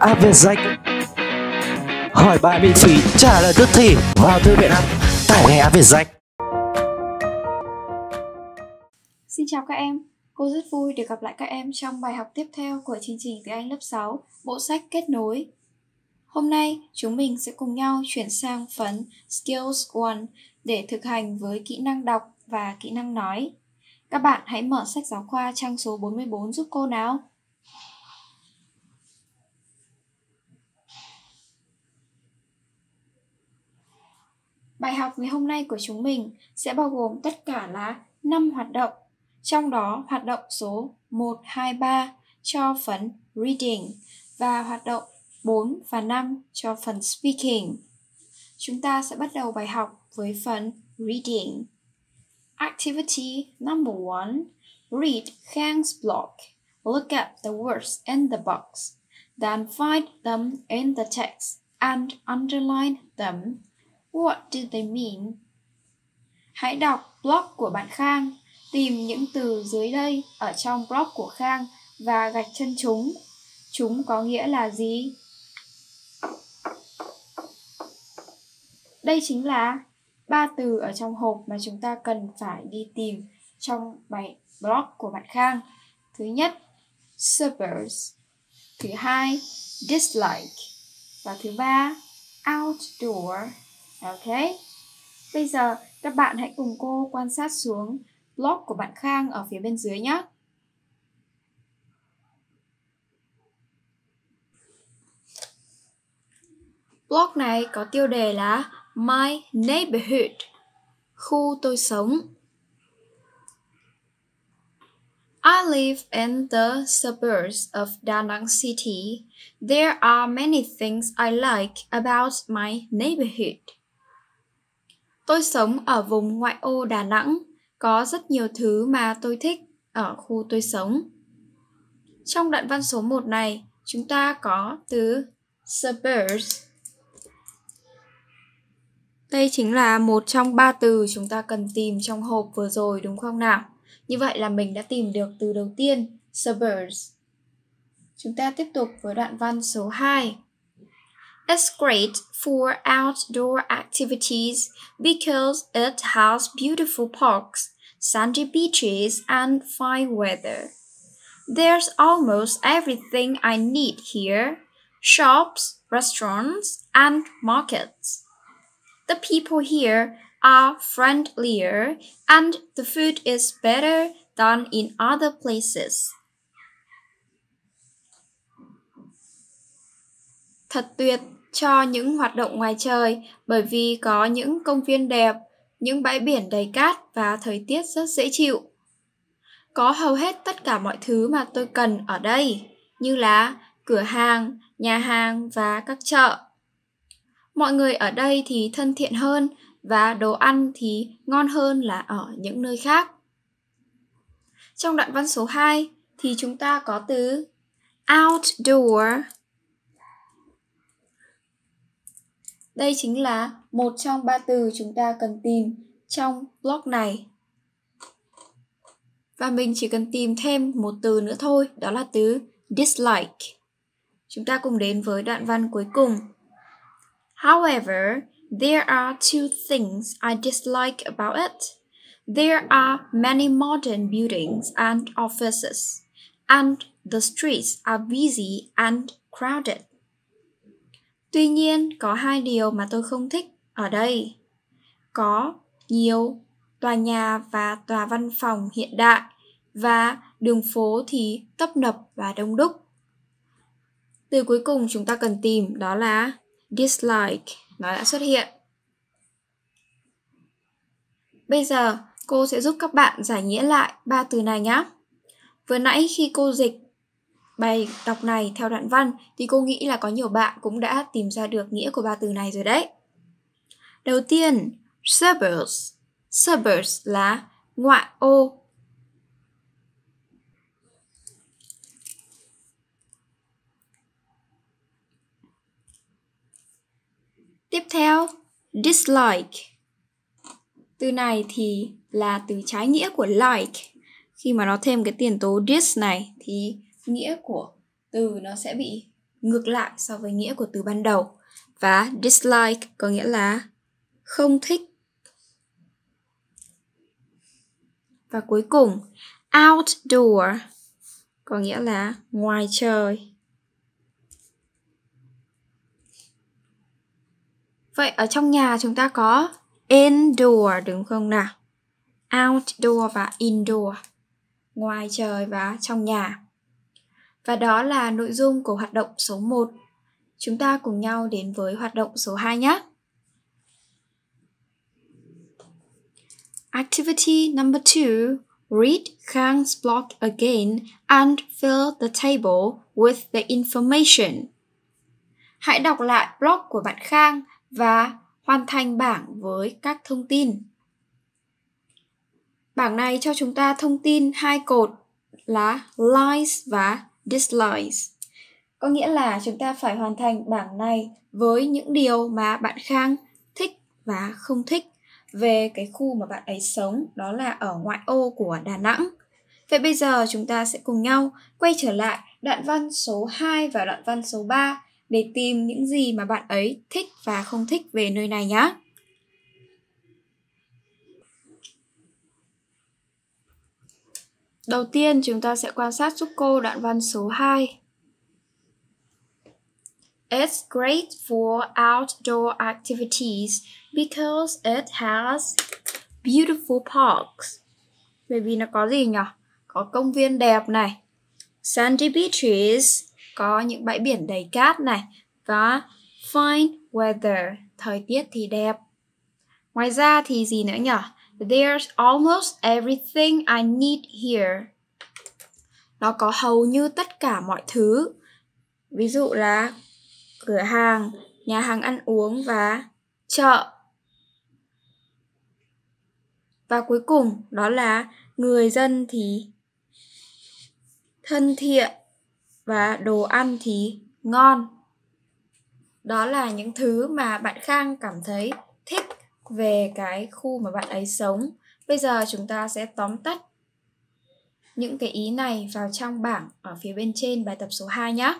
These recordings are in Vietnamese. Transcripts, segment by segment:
áp về danh hỏi bài miễn phí trả lời tức thì vào thư viện app tải ngay áp về danh Xin chào các em, cô rất vui được gặp lại các em trong bài học tiếp theo của chương trình tiếng Anh lớp 6, bộ sách kết nối. Hôm nay, chúng mình sẽ cùng nhau chuyển sang phần Skills 1 để thực hành với kỹ năng đọc và kỹ năng nói. Các bạn hãy mở sách giáo khoa trang số 44 giúp cô nào. Bài học ngày hôm nay của chúng mình sẽ bao gồm tất cả là 5 hoạt động. Trong đó, hoạt động số 1, 2, 3 cho phần reading và hoạt động 4 và 5 cho phần speaking. Chúng ta sẽ bắt đầu bài học với phần reading. Activity number 1 Read Khang's blog. Look at the words in the box. Then find them in the text and underline them. What do they mean? Hãy đọc blog của bạn Khang. Tìm những từ dưới đây ở trong blog của Khang và gạch chân chúng. Chúng có nghĩa là gì? Đây chính là ba từ ở trong hộp mà chúng ta cần phải đi tìm trong bài blog của bạn Khang. Thứ nhất, suburbs. Thứ hai, dislike. Và thứ ba, outdoor. Ok. Bây giờ các bạn hãy cùng cô quan sát xuống blog của bạn Khang ở phía bên dưới nhé. Blog này có tiêu đề là My Neighborhood, khu tôi sống. I live in the suburbs of Da Nang City. There are many things I like about my neighborhood. Tôi sống ở vùng ngoại ô Đà Nẵng, có rất nhiều thứ mà tôi thích ở khu tôi sống. Trong đoạn văn số 1 này, chúng ta có từ suburbs đây chính là một trong ba từ chúng ta cần tìm trong hộp vừa rồi đúng không nào? Như vậy là mình đã tìm được từ đầu tiên, suburbs. Chúng ta tiếp tục với đoạn văn số 2. It's great for outdoor activities because it has beautiful parks, sandy beaches, and fine weather. There's almost everything I need here shops, restaurants, and markets. The people here are friendlier and the food is better than in other places. Thật tuyệt cho những hoạt động ngoài trời bởi vì có những công viên đẹp, những bãi biển đầy cát và thời tiết rất dễ chịu. Có hầu hết tất cả mọi thứ mà tôi cần ở đây, như là cửa hàng, nhà hàng và các chợ. Mọi người ở đây thì thân thiện hơn và đồ ăn thì ngon hơn là ở những nơi khác. Trong đoạn văn số 2 thì chúng ta có từ outdoor. Đây chính là một trong ba từ chúng ta cần tìm trong block này. Và mình chỉ cần tìm thêm một từ nữa thôi, đó là từ dislike. Chúng ta cùng đến với đoạn văn cuối cùng However, there are two things I dislike about it. There are many modern buildings and offices, and the streets are busy and crowded. Tuy nhiên, có hai điều mà tôi không thích ở đây. Có nhiều tòa nhà và tòa văn phòng hiện đại và đường phố thì tấp nập và đông đúc. Từ cuối cùng chúng ta cần tìm đó là dislike nó đã xuất hiện. Bây giờ cô sẽ giúp các bạn giải nghĩa lại ba từ này nhé. Vừa nãy khi cô dịch bài đọc này theo đoạn văn thì cô nghĩ là có nhiều bạn cũng đã tìm ra được nghĩa của ba từ này rồi đấy. Đầu tiên, suburbs. Suburbs là ngoại ô Tiếp theo, dislike. Từ này thì là từ trái nghĩa của like. Khi mà nó thêm cái tiền tố dis này thì nghĩa của từ nó sẽ bị ngược lại so với nghĩa của từ ban đầu. Và dislike có nghĩa là không thích. Và cuối cùng, outdoor có nghĩa là ngoài trời. Vậy ở trong nhà chúng ta có indoor đúng không nào? Outdoor và indoor. Ngoài trời và trong nhà. Và đó là nội dung của hoạt động số 1. Chúng ta cùng nhau đến với hoạt động số 2 nhé. Activity number 2. Read Kang's blog again and fill the table with the information. Hãy đọc lại blog của bạn Khang và hoàn thành bảng với các thông tin. Bảng này cho chúng ta thông tin hai cột là lies và dislikes. Có nghĩa là chúng ta phải hoàn thành bảng này với những điều mà bạn Khang thích và không thích về cái khu mà bạn ấy sống, đó là ở ngoại ô của Đà Nẵng. Vậy bây giờ chúng ta sẽ cùng nhau quay trở lại đoạn văn số 2 và đoạn văn số 3 để tìm những gì mà bạn ấy thích và không thích về nơi này nhé. Đầu tiên chúng ta sẽ quan sát giúp cô đoạn văn số 2. It's great for outdoor activities because it has beautiful parks. Bởi vì nó có gì nhỉ? Có công viên đẹp này, sandy beaches, có những bãi biển đầy cát này và fine weather, thời tiết thì đẹp. Ngoài ra thì gì nữa nhỉ? There's almost everything I need here. Nó có hầu như tất cả mọi thứ. Ví dụ là cửa hàng, nhà hàng ăn uống và chợ. Và cuối cùng đó là người dân thì thân thiện và đồ ăn thì ngon. Đó là những thứ mà bạn Khang cảm thấy về cái khu mà bạn ấy sống. Bây giờ chúng ta sẽ tóm tắt những cái ý này vào trong bảng ở phía bên trên bài tập số 2 nhé.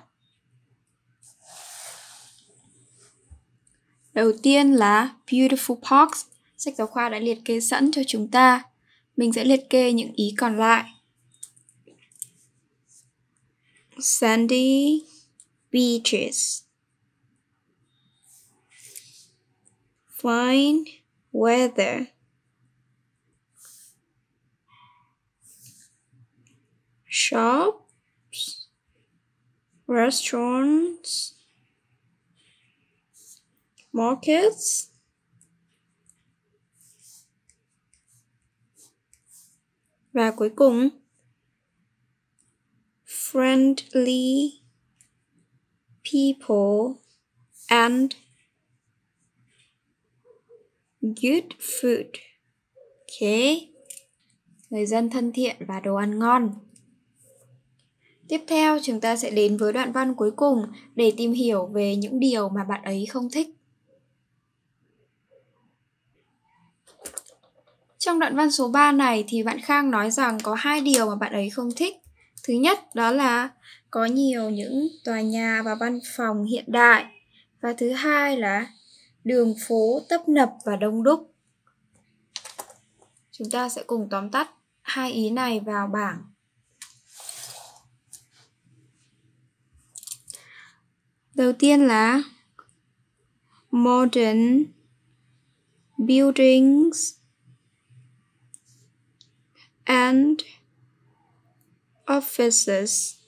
Đầu tiên là Beautiful Parks. Sách giáo khoa đã liệt kê sẵn cho chúng ta. Mình sẽ liệt kê những ý còn lại. Sandy beaches. Fine weather. Shops, restaurants, markets, và cuối cùng friendly people and good food. Okay. Người dân thân thiện và đồ ăn ngon. Tiếp theo, chúng ta sẽ đến với đoạn văn cuối cùng để tìm hiểu về những điều mà bạn ấy không thích. Trong đoạn văn số 3 này thì bạn Khang nói rằng có hai điều mà bạn ấy không thích. Thứ nhất, đó là có nhiều những tòa nhà và văn phòng hiện đại. Và thứ hai là đường phố tấp nập và đông đúc. Chúng ta sẽ cùng tóm tắt hai ý này vào bảng. Đầu tiên là modern buildings and offices.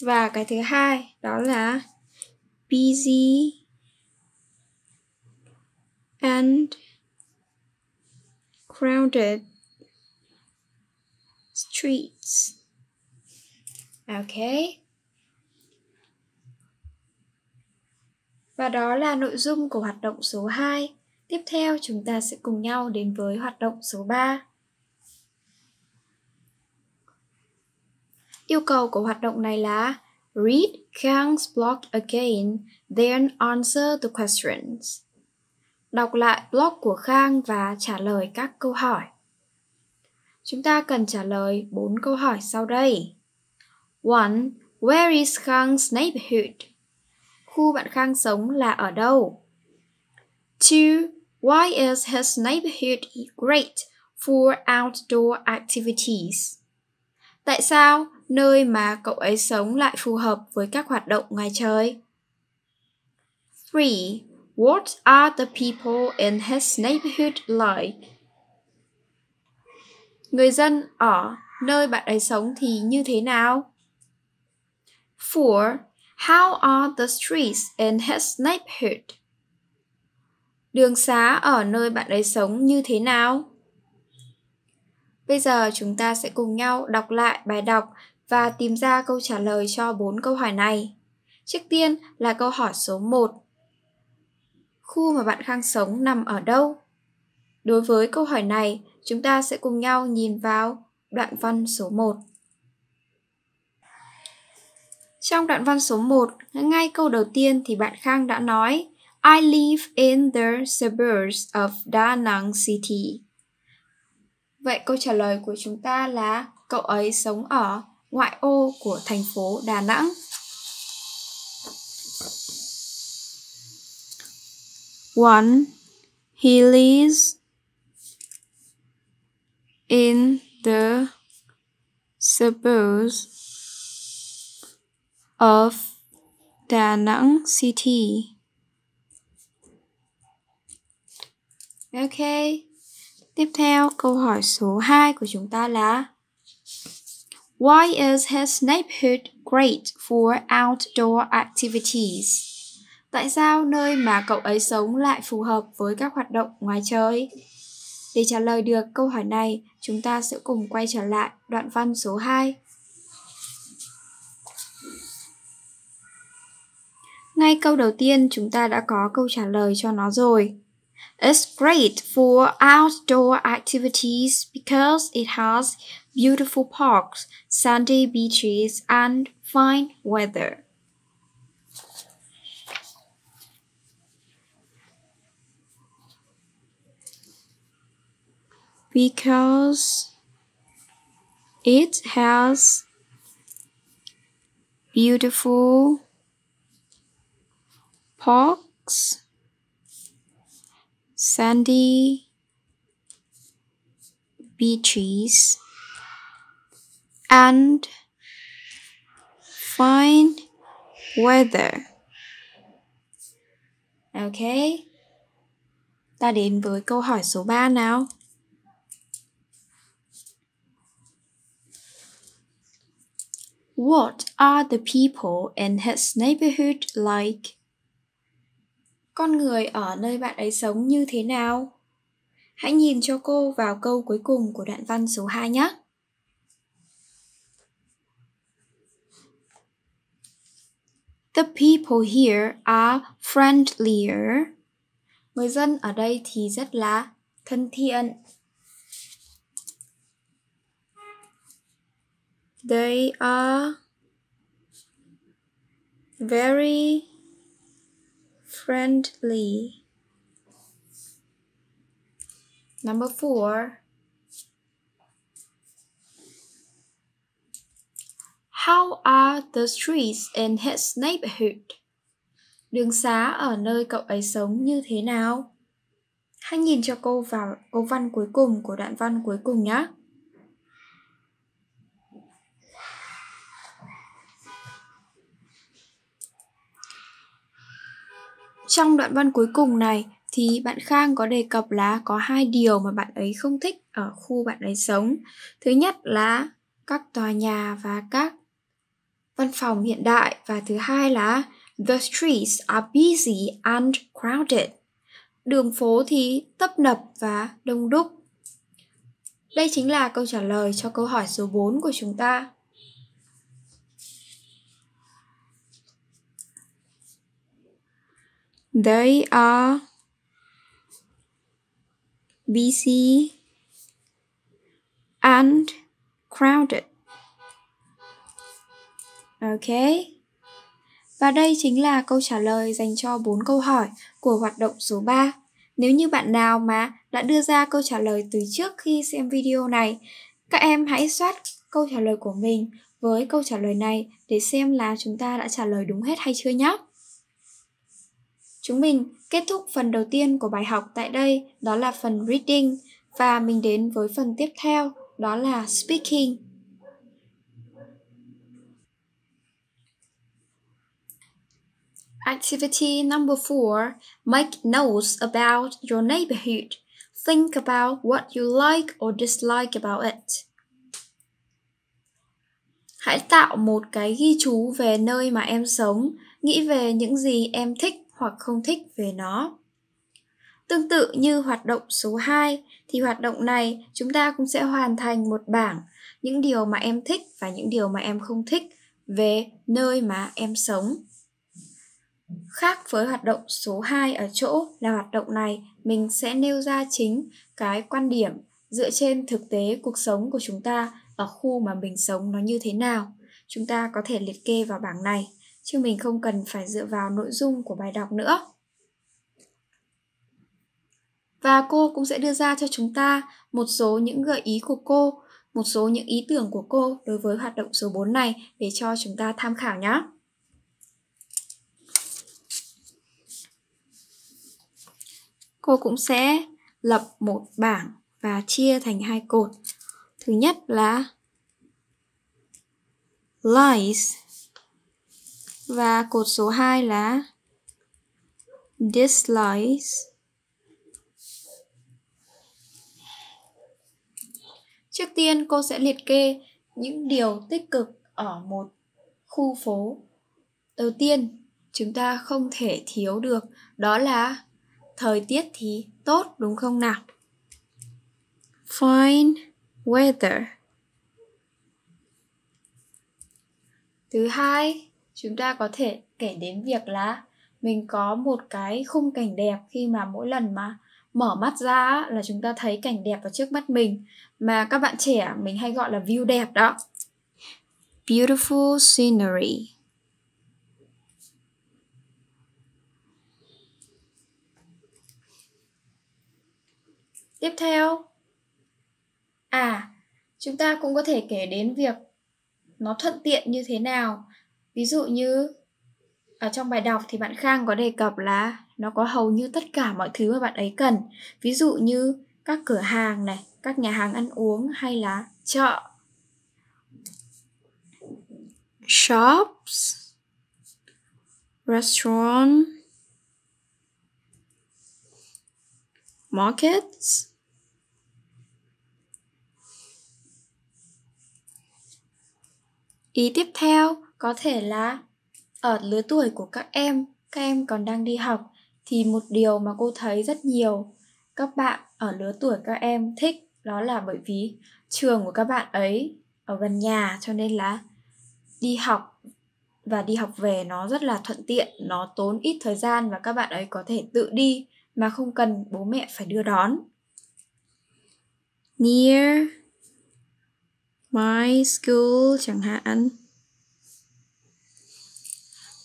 Và cái thứ hai đó là busy and crowded streets. Okay. Và đó là nội dung của hoạt động số 2. Tiếp theo chúng ta sẽ cùng nhau đến với hoạt động số 3. Yêu cầu của hoạt động này là Read Kang's blog again, then answer the questions. Đọc lại blog của Khang và trả lời các câu hỏi. Chúng ta cần trả lời 4 câu hỏi sau đây. 1. Where is Khang's neighborhood? Khu bạn Khang sống là ở đâu? 2. Why is his neighborhood great for outdoor activities? Tại sao nơi mà cậu ấy sống lại phù hợp với các hoạt động ngoài trời? 3. What are the people in his neighborhood like? Người dân ở nơi bạn ấy sống thì như thế nào? 4. How are the streets in his neighborhood? Đường xá ở nơi bạn ấy sống như thế nào? Bây giờ chúng ta sẽ cùng nhau đọc lại bài đọc và tìm ra câu trả lời cho bốn câu hỏi này. Trước tiên là câu hỏi số 1. Khu mà bạn Khang sống nằm ở đâu? Đối với câu hỏi này, chúng ta sẽ cùng nhau nhìn vào đoạn văn số 1. Trong đoạn văn số 1, ngay câu đầu tiên thì bạn Khang đã nói I live in the suburbs of Da Nang City. Vậy câu trả lời của chúng ta là cậu ấy sống ở ngoại ô của thành phố Đà Nẵng. One, he lives in the suburbs of Da Nang City. Ok. Tiếp theo, câu hỏi số 2 của chúng ta là Why is his neighborhood great for outdoor activities? Tại sao nơi mà cậu ấy sống lại phù hợp với các hoạt động ngoài trời? Để trả lời được câu hỏi này, chúng ta sẽ cùng quay trở lại đoạn văn số 2. Ngay câu đầu tiên chúng ta đã có câu trả lời cho nó rồi. It's great for outdoor activities because it has beautiful parks, sandy beaches, and fine weather. Because it has beautiful parks, sandy beaches, and fine weather. Ok. Ta đến với câu hỏi số 3 nào. What are the people in his neighborhood like? Con người ở nơi bạn ấy sống như thế nào? Hãy nhìn cho cô vào câu cuối cùng của đoạn văn số 2 nhé. The people here are friendlier. Người dân ở đây thì rất là thân thiện. They are very friendly. Number four. How are the streets in his neighborhood? Đường xá ở nơi cậu ấy sống như thế nào? Hãy nhìn cho cô vào câu văn cuối cùng của đoạn văn cuối cùng nhé. Trong đoạn văn cuối cùng này, thì bạn Khang có đề cập là có hai điều mà bạn ấy không thích ở khu bạn ấy sống. Thứ nhất là các tòa nhà và các văn phòng hiện đại và thứ hai là the streets are busy and crowded. Đường phố thì tấp nập và đông đúc. Đây chính là câu trả lời cho câu hỏi số 4 của chúng ta. They are busy and crowded. Ok. Và đây chính là câu trả lời dành cho 4 câu hỏi của hoạt động số 3. Nếu như bạn nào mà đã đưa ra câu trả lời từ trước khi xem video này, các em hãy soát câu trả lời của mình với câu trả lời này để xem là chúng ta đã trả lời đúng hết hay chưa nhé. Chúng mình kết thúc phần đầu tiên của bài học tại đây, đó là phần reading và mình đến với phần tiếp theo, đó là speaking. Activity number four Make notes about your neighborhood. Think about what you like or dislike about it. Hãy tạo một cái ghi chú về nơi mà em sống, nghĩ về những gì em thích hoặc không thích về nó. Tương tự như hoạt động số 2 thì hoạt động này chúng ta cũng sẽ hoàn thành một bảng những điều mà em thích và những điều mà em không thích về nơi mà em sống. Khác với hoạt động số 2 ở chỗ là hoạt động này mình sẽ nêu ra chính cái quan điểm dựa trên thực tế cuộc sống của chúng ta ở khu mà mình sống nó như thế nào. Chúng ta có thể liệt kê vào bảng này, chứ mình không cần phải dựa vào nội dung của bài đọc nữa. Và cô cũng sẽ đưa ra cho chúng ta một số những gợi ý của cô, một số những ý tưởng của cô đối với hoạt động số 4 này để cho chúng ta tham khảo nhé. Cô cũng sẽ lập một bảng và chia thành hai cột. Thứ nhất là lies và cột số 2 là dislikes. Trước tiên cô sẽ liệt kê những điều tích cực ở một khu phố. Đầu tiên, chúng ta không thể thiếu được đó là thời tiết thì tốt đúng không nào? Fine weather. Thứ hai, chúng ta có thể kể đến việc là mình có một cái khung cảnh đẹp khi mà mỗi lần mà mở mắt ra là chúng ta thấy cảnh đẹp ở trước mắt mình mà các bạn trẻ mình hay gọi là view đẹp đó. Beautiful scenery. Tiếp theo, à, chúng ta cũng có thể kể đến việc nó thuận tiện như thế nào. Ví dụ như ở trong bài đọc thì bạn Khang có đề cập là nó có hầu như tất cả mọi thứ mà bạn ấy cần. Ví dụ như các cửa hàng này, các nhà hàng ăn uống hay là chợ. Shops, restaurant, markets, Ý tiếp theo có thể là ở lứa tuổi của các em, các em còn đang đi học thì một điều mà cô thấy rất nhiều các bạn ở lứa tuổi các em thích đó là bởi vì trường của các bạn ấy ở gần nhà cho nên là đi học và đi học về nó rất là thuận tiện, nó tốn ít thời gian và các bạn ấy có thể tự đi mà không cần bố mẹ phải đưa đón. Near my school chẳng hạn.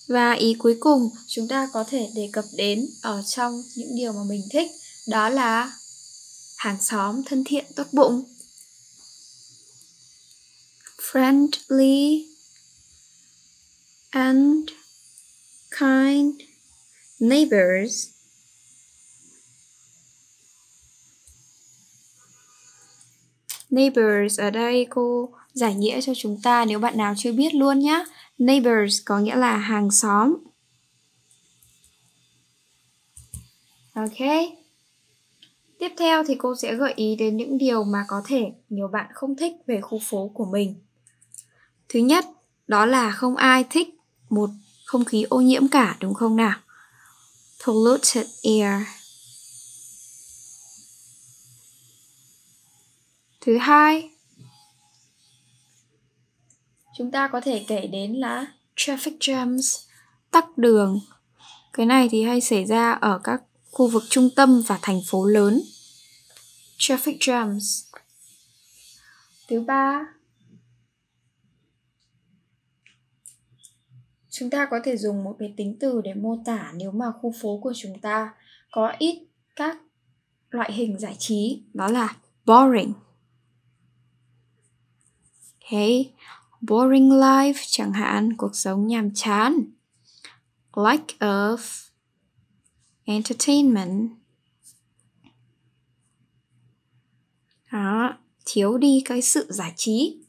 Và ý cuối cùng chúng ta có thể đề cập đến ở trong những điều mà mình thích, đó là hàng xóm thân thiện tốt bụng. Friendly and kind neighbors. Neighbors ở đây cô giải nghĩa cho chúng ta nếu bạn nào chưa biết luôn nhé. Neighbors có nghĩa là hàng xóm. Ok. Tiếp theo thì cô sẽ gợi ý đến những điều mà có thể nhiều bạn không thích về khu phố của mình. Thứ nhất, đó là không ai thích một không khí ô nhiễm cả đúng không nào? Polluted air. Thứ hai, chúng ta có thể kể đến là traffic jams, tắc đường. Cái này thì hay xảy ra ở các khu vực trung tâm và thành phố lớn. Traffic jams. Thứ ba, chúng ta có thể dùng một cái tính từ để mô tả nếu mà khu phố của chúng ta có ít các loại hình giải trí đó là boring. Okay, boring life, chẳng hạn, cuộc sống nhàm chán. Lack of entertainment. Đó, thiếu đi cái sự giải trí.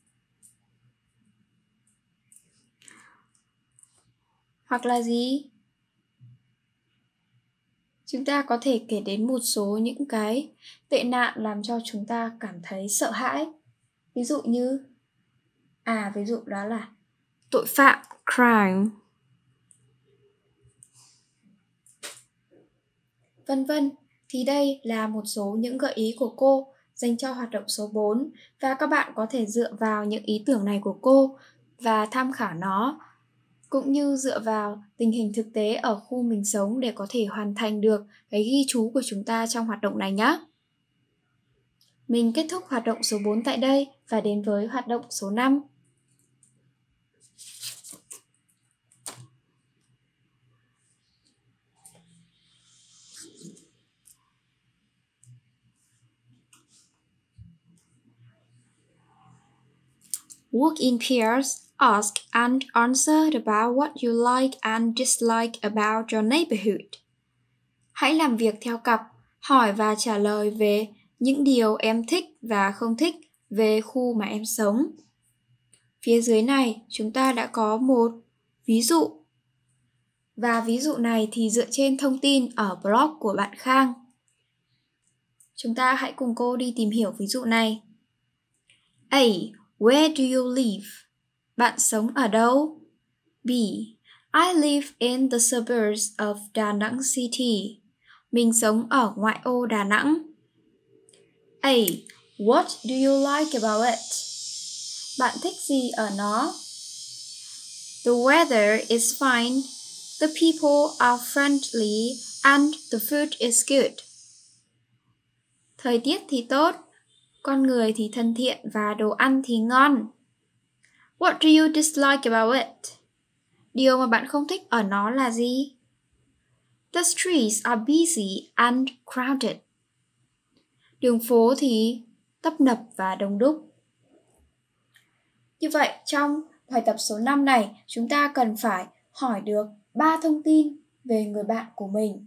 Hoặc là gì? Chúng ta có thể kể đến một số những cái tệ nạn làm cho chúng ta cảm thấy sợ hãi. Ví dụ như à ví dụ đó là tội phạm crime vân vân thì đây là một số những gợi ý của cô dành cho hoạt động số 4 và các bạn có thể dựa vào những ý tưởng này của cô và tham khảo nó cũng như dựa vào tình hình thực tế ở khu mình sống để có thể hoàn thành được cái ghi chú của chúng ta trong hoạt động này nhé. Mình kết thúc hoạt động số 4 tại đây và đến với hoạt động số 5. Work in pairs Ask and answer about what you like and dislike about your neighborhood. Hãy làm việc theo cặp, hỏi và trả lời về những điều em thích và không thích về khu mà em sống. Phía dưới này chúng ta đã có một ví dụ. Và ví dụ này thì dựa trên thông tin ở blog của bạn Khang. Chúng ta hãy cùng cô đi tìm hiểu ví dụ này. A. Where do you live? Bạn sống ở đâu? B. I live in the suburbs of Đà Nẵng City. Mình sống ở ngoại ô Đà Nẵng. A. What do you like about it? Bạn thích gì ở nó? The weather is fine. The people are friendly and the food is good. Thời tiết thì tốt, con người thì thân thiện và đồ ăn thì ngon. What do you dislike about it? Điều mà bạn không thích ở nó là gì? The streets are busy and crowded. Đường phố thì tấp nập và đông đúc. Như vậy, trong bài tập số 5 này, chúng ta cần phải hỏi được 3 thông tin về người bạn của mình.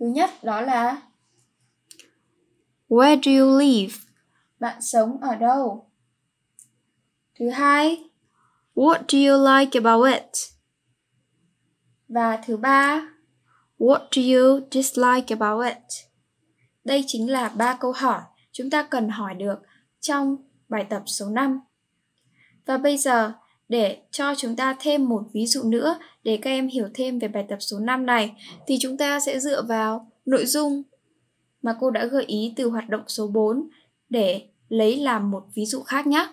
Thứ nhất đó là Where do you live? Bạn sống ở đâu? Thứ hai, What do you like about it? Và thứ ba, What do you dislike about it? Đây chính là ba câu hỏi chúng ta cần hỏi được trong bài tập số 5. Và bây giờ, để cho chúng ta thêm một ví dụ nữa để các em hiểu thêm về bài tập số 5 này thì chúng ta sẽ dựa vào nội dung mà cô đã gợi ý từ hoạt động số 4 để lấy làm một ví dụ khác nhé.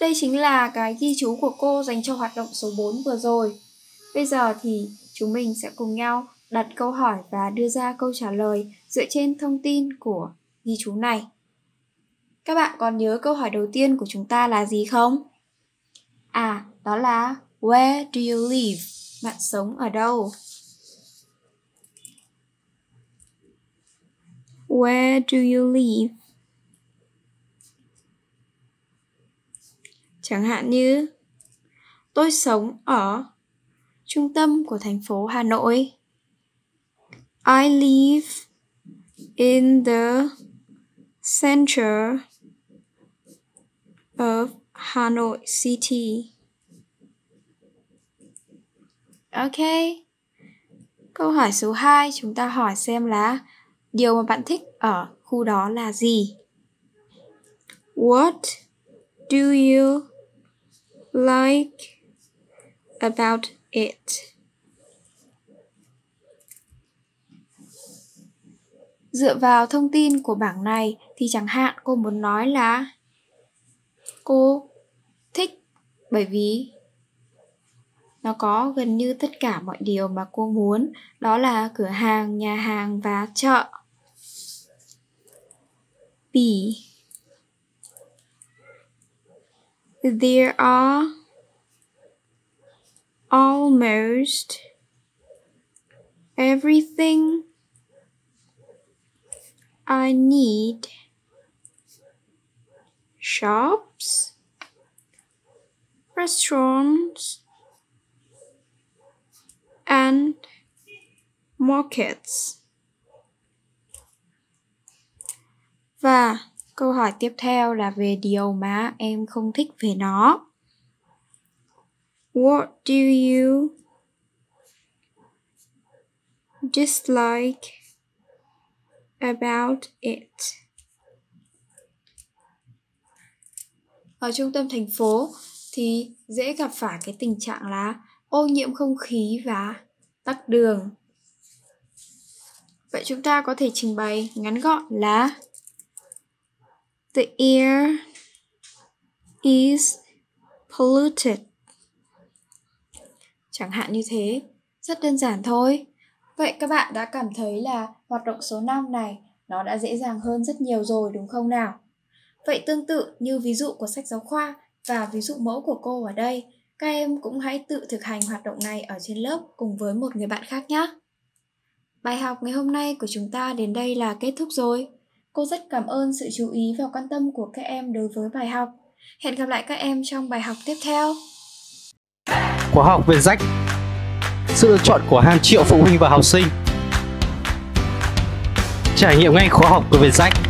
Đây chính là cái ghi chú của cô dành cho hoạt động số 4 vừa rồi. Bây giờ thì chúng mình sẽ cùng nhau đặt câu hỏi và đưa ra câu trả lời dựa trên thông tin của ghi chú này. Các bạn còn nhớ câu hỏi đầu tiên của chúng ta là gì không? À, đó là Where do you live? Bạn sống ở đâu? Where do you live? Chẳng hạn như, tôi sống ở trung tâm của thành phố Hà Nội. I live in the center of Hanoi City. Ok. Câu hỏi số 2 chúng ta hỏi xem là điều mà bạn thích ở khu đó là gì? What do you like about it. Dựa vào thông tin của bảng này thì chẳng hạn cô muốn nói là cô thích bởi vì nó có gần như tất cả mọi điều mà cô muốn, đó là cửa hàng, nhà hàng và chợ. B There are almost everything I need shops, restaurants, and markets. Và câu hỏi tiếp theo là về điều mà em không thích về nó. What do you dislike about it? Ở trung tâm thành phố thì dễ gặp phải cái tình trạng là ô nhiễm không khí và tắc đường. Vậy chúng ta có thể trình bày ngắn gọn là The air is polluted. Chẳng hạn như thế, rất đơn giản thôi. Vậy các bạn đã cảm thấy là hoạt động số 5 này nó đã dễ dàng hơn rất nhiều rồi đúng không nào? Vậy tương tự như ví dụ của sách giáo khoa và ví dụ mẫu của cô ở đây, các em cũng hãy tự thực hành hoạt động này ở trên lớp cùng với một người bạn khác nhé. Bài học ngày hôm nay của chúng ta đến đây là kết thúc rồi. Cô rất cảm ơn sự chú ý và quan tâm của các em đối với bài học. Hẹn gặp lại các em trong bài học tiếp theo. Khóa học về rách Sự lựa chọn của hàng triệu phụ huynh và học sinh Trải nghiệm ngay khóa học của Vietjet